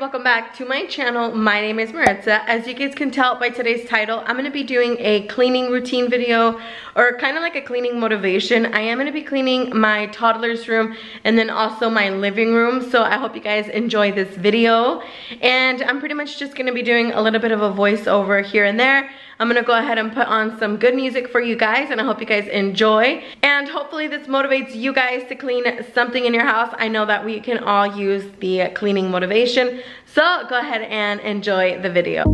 welcome back to my channel. My name is Maritza. As you guys can tell by today's title, I'm gonna be doing a cleaning routine video or kind of like a cleaning motivation. I am gonna be cleaning my toddler's room and then also my living room. So I hope you guys enjoy this video. And I'm pretty much just gonna be doing a little bit of a voiceover here and there. I'm gonna go ahead and put on some good music for you guys and I hope you guys enjoy. And hopefully this motivates you guys to clean something in your house. I know that we can all use the cleaning motivation. So go ahead and enjoy the video.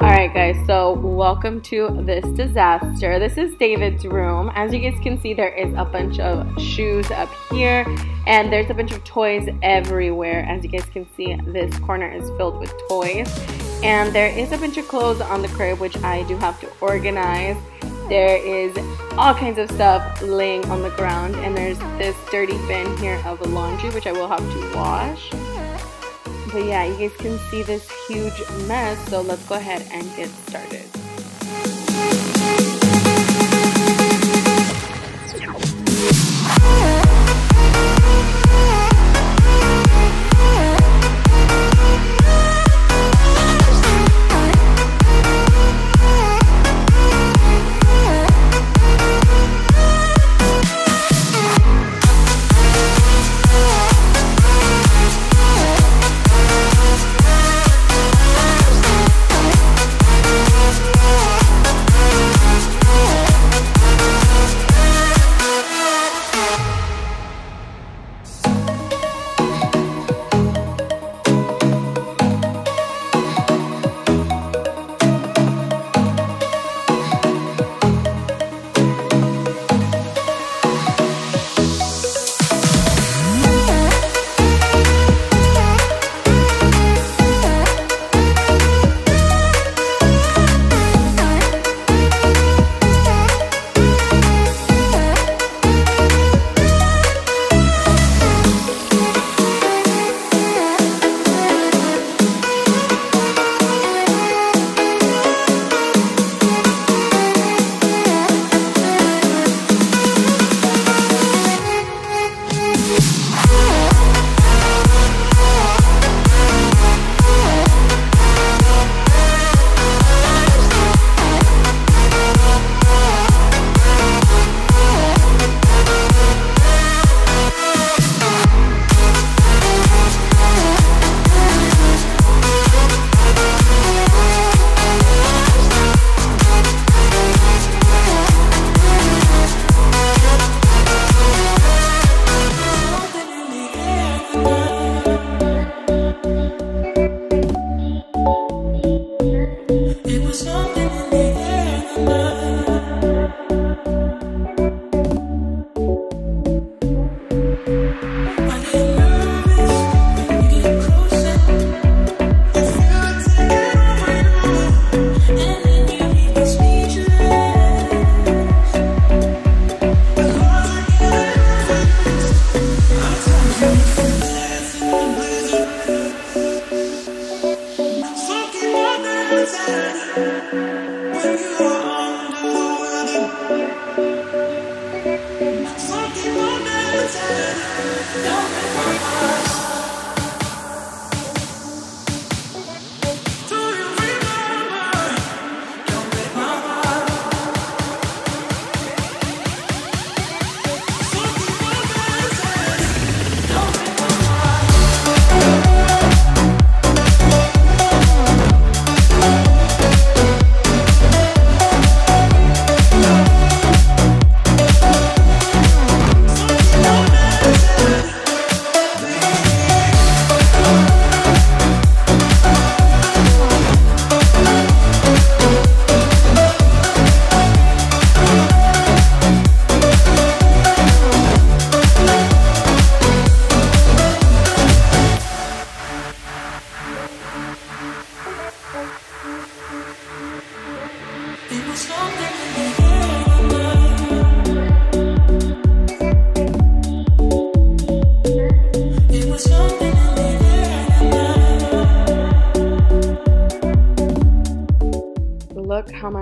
Alright guys, so welcome to this disaster. This is David's room. As you guys can see, there is a bunch of shoes up here and there's a bunch of toys everywhere. As you guys can see, this corner is filled with toys. And there is a bunch of clothes on the crib which I do have to organize. There is all kinds of stuff laying on the ground and there's this dirty bin here of laundry which I will have to wash. But yeah, you guys can see this huge mess so let's go ahead and get started.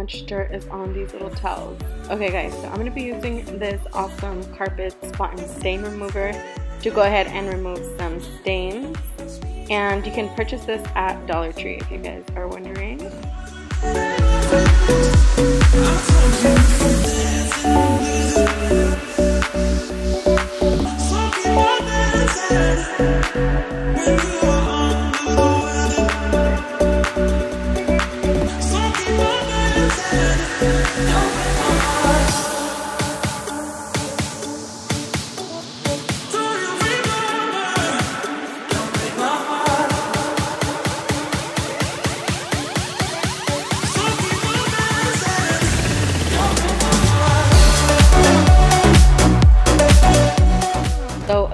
Dirt is on these little towels. Okay guys, so I'm going to be using this awesome carpet spot and stain remover to go ahead and remove some stains. And you can purchase this at Dollar Tree if you guys are wondering.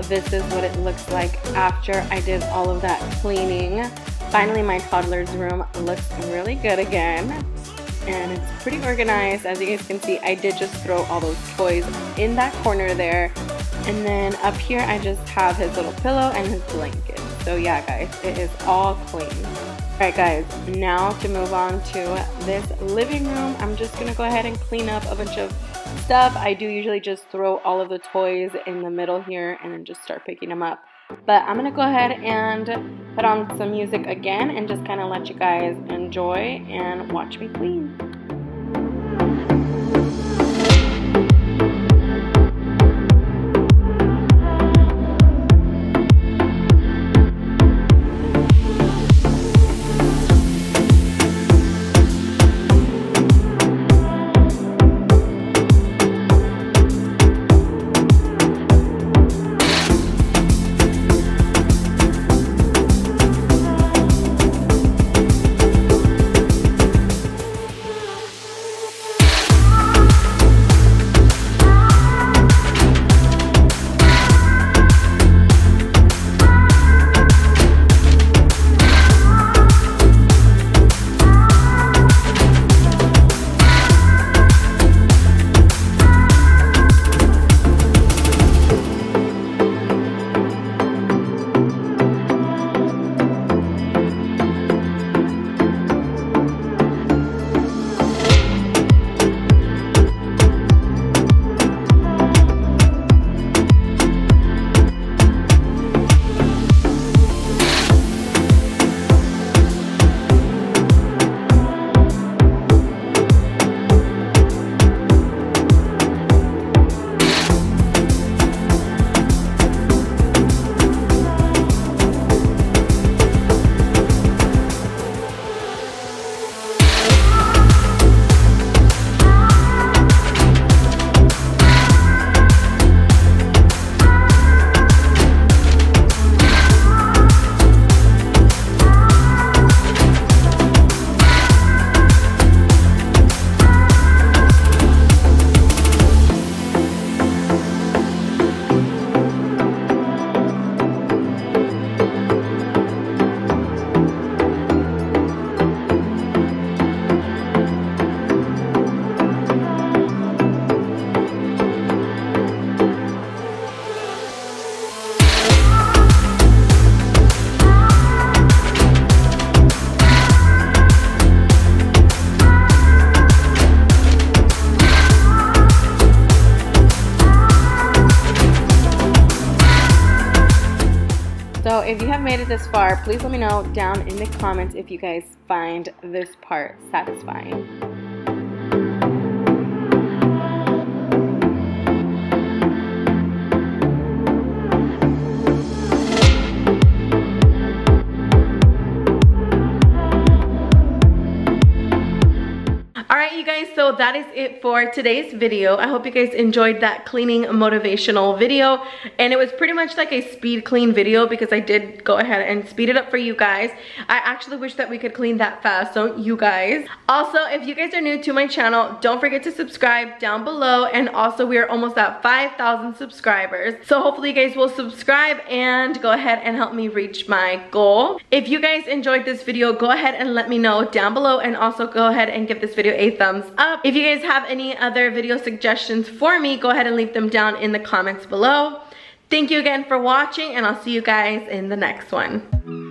This is what it looks like after I did all of that cleaning. Finally, my toddler's room looks really good again. And it's pretty organized. As you guys can see, I did just throw all those toys in that corner there. And then up here, I just have his little pillow and his blanket. So yeah, guys, it is all clean. Alright guys, now to move on to this living room, I'm just going to go ahead and clean up a bunch of stuff. I do usually just throw all of the toys in the middle here and then just start picking them up. But I'm going to go ahead and put on some music again and just kind of let you guys enjoy and watch me clean. So if you have made it this far, please let me know down in the comments if you guys find this part satisfying. Alright you guys, so that is it for today's video. I hope you guys enjoyed that cleaning motivational video. And it was pretty much like a speed clean video because I did go ahead and speed it up for you guys. I actually wish that we could clean that fast, don't you guys? Also, if you guys are new to my channel, don't forget to subscribe down below. And also, we are almost at 5,000 subscribers. So hopefully you guys will subscribe and go ahead and help me reach my goal. If you guys enjoyed this video, go ahead and let me know down below. And also go ahead and give this video a thumbs up. If you guys have any other video suggestions for me, go ahead and leave them down in the comments below. Thank you again for watching and I'll see you guys in the next one.